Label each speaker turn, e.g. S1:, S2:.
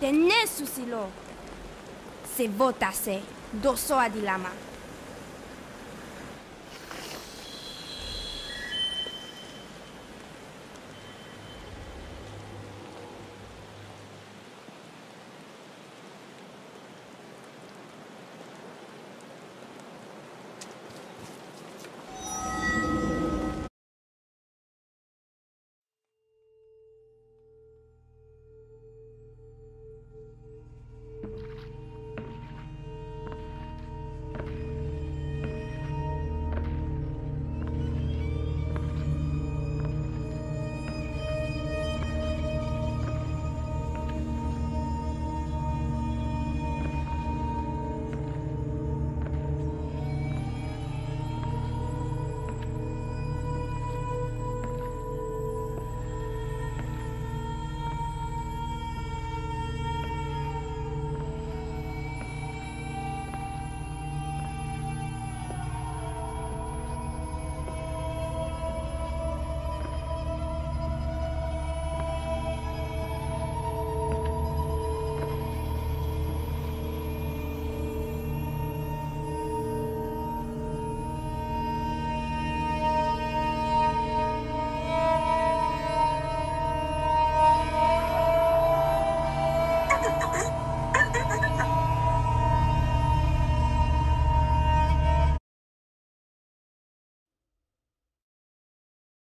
S1: Tenés su silo. Se votase, doso a dilama.